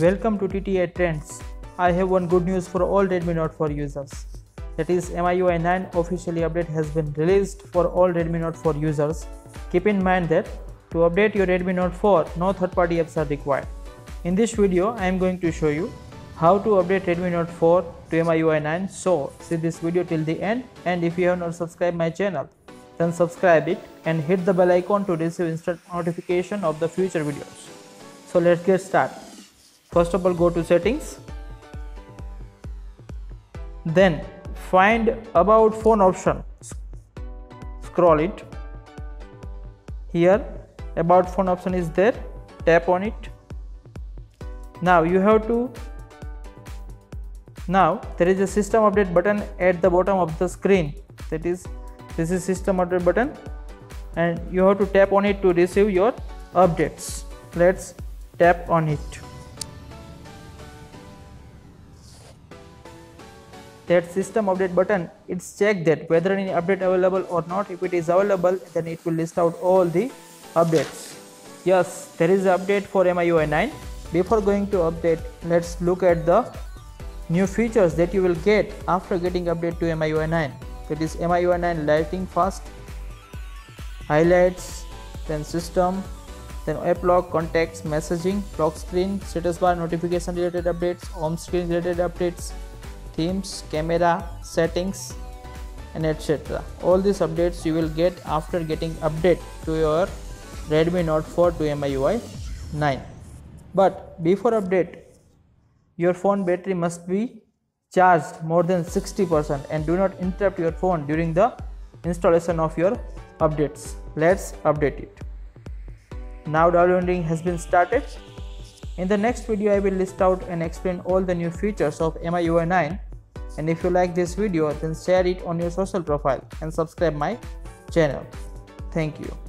Welcome to TTA Trends. I have one good news for all Redmi Note 4 users. That is MIUI 9 officially update has been released for all Redmi Note 4 users. Keep in mind that to update your Redmi Note 4, no third-party apps are required. In this video, I am going to show you how to update Redmi Note 4 to MIUI 9. So, see this video till the end and if you have not subscribed my channel, then subscribe it and hit the bell icon to receive instant notification of the future videos. So let's get started. First of all go to settings. Then find about phone option. Scroll it. Here about phone option is there. Tap on it. Now you have to now there is a system update button at the bottom of the screen that is this is system update button and you have to tap on it to receive your updates let's tap on it that system update button it's check that whether any update available or not. If it is available then it will list out all the updates. Yes there is update for MIUI 9 before going to update let's look at the new features that you will get after getting update to MIUI 9 that is MIUI 9 lighting fast highlights then system then app lock contacts messaging lock screen status bar notification related updates home screen related updates themes camera settings and etc all these updates you will get after getting update to your redmi note 4 to miui 9 but before update your phone battery must be charged more than 60% and do not interrupt your phone during the installation of your updates. Let's update it. Now downloading has been started. In the next video I will list out and explain all the new features of MIUI 9 and if you like this video then share it on your social profile and subscribe my channel. Thank you.